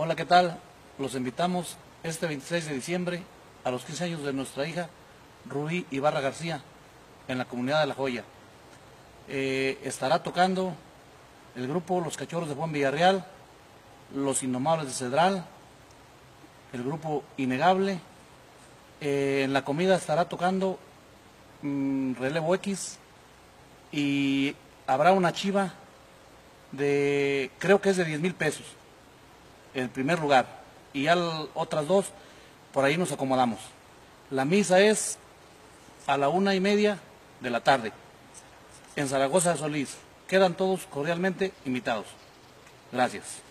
Hola, ¿qué tal? Los invitamos este 26 de diciembre a los 15 años de nuestra hija Rubí Ibarra García en la comunidad de La Joya. Eh, estará tocando el grupo Los Cachorros de Juan Villarreal, Los Innomables de Cedral, el grupo Innegable. Eh, en la comida estará tocando mm, Relevo X y habrá una chiva de, creo que es de 10 mil pesos, el primer lugar. Y ya otras dos, por ahí nos acomodamos. La misa es a la una y media de la tarde en Zaragoza de Solís. Quedan todos cordialmente invitados. Gracias.